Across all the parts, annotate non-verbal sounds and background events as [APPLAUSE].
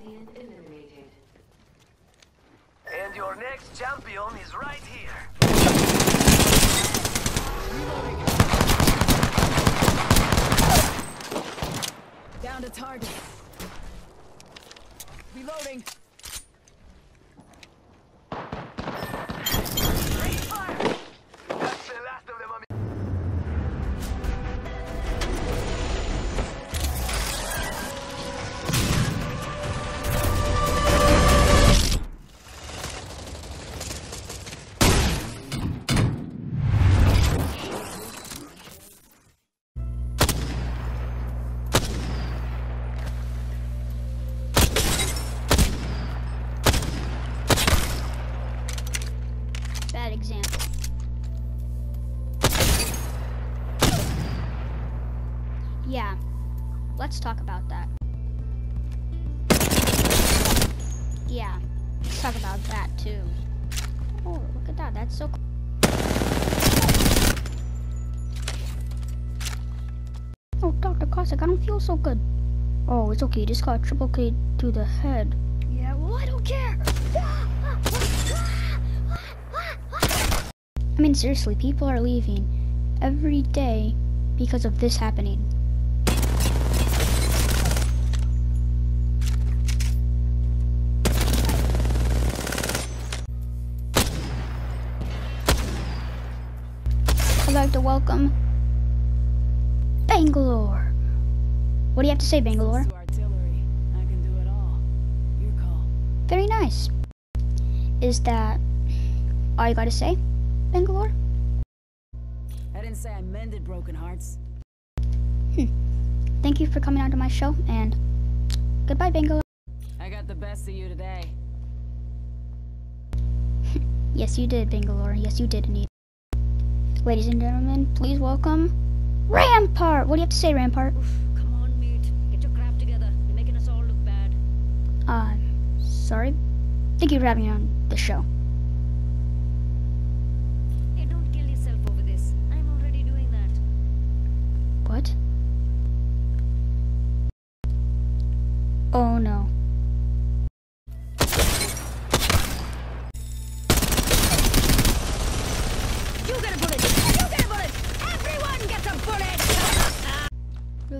Champion eliminated. And your next champion is right here. Down to target. Reloading. Yeah, let's talk about that. Yeah, let's talk about that too. Oh, look at that. That's so cool. Oh, Dr. Cossack, I don't feel so good. Oh, it's okay. Just got Triple Take to the head. Yeah, well, I don't care. I mean, seriously, people are leaving every day because of this happening. Like to welcome Bangalore. What do you have to say, Bangalore? To artillery. I can do it all. Your call. Very nice. Is that all you gotta say, Bangalore? I didn't say I mended broken hearts. Hmm. Thank you for coming onto my show, and goodbye, Bangalore. I got the best of you today. [LAUGHS] Yes, you did, Bangalore. Yes, you did, Anita. Ladies and gentlemen, please welcome Rampart. What do you have to say, Rampart? Come on, mate. Get your crap together. You're making us all look bad. Uh, sorry. Thank you for having me on the show. Hey, don't kill yourself over this. I'm already doing that. What? Oh no.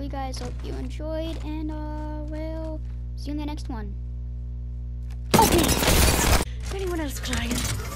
Really, guys, hope you enjoyed, and uh, we'll see you in the next one. Is anyone else crying?